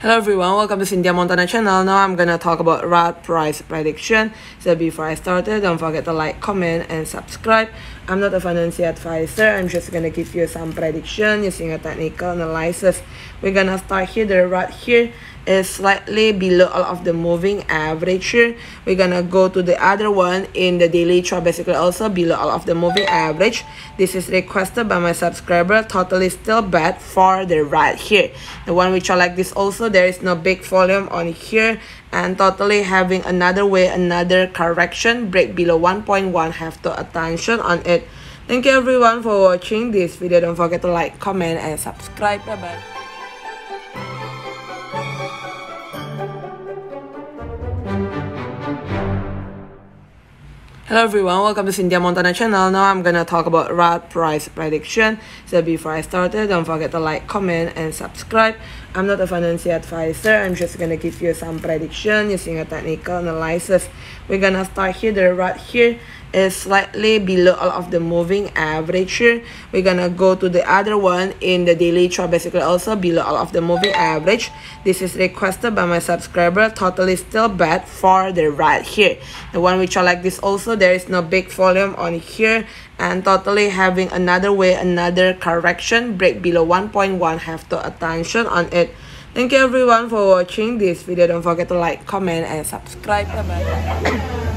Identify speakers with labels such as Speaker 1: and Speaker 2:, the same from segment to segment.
Speaker 1: Hello everyone, welcome to Cynthia Montana channel. Now I'm gonna talk about RAD price prediction. So before I started, don't forget to like, comment, and subscribe. I'm not a financial advisor. I'm just gonna give you some prediction using a technical analysis. We're gonna start here. The RAD here is slightly below all of the moving average. We're gonna go to the other one in the daily chart, basically also below all of the moving average. This is requested by my subscriber. Totally still bad for the RAD here. The one which I like this also, there is no big volume on here and totally having another way, another correction, break below 1.1, have to attention on it. Thank you everyone for watching this video. Don't forget to like, comment, and subscribe. Bye-bye. Hello everyone, welcome to Cynthia Montana channel. Now I'm gonna talk about RAD price prediction. So before I started, don't forget to like, comment, and subscribe. I'm not a financial advisor. I'm just gonna give you some prediction using a technical analysis. We're gonna start here. The RAD here is slightly below all of the moving average here we're gonna go to the other one in the daily chart basically also below all of the moving average this is requested by my subscriber totally still bad for the RAD here the one which i like this also there is no big volume on here. And totally having another way another correction. Break below 1.1 have to attention on it. Thank you everyone for watching this video. Don't forget to like comment and subscribe. Bye bye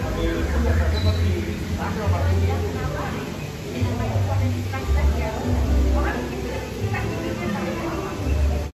Speaker 1: Thank you.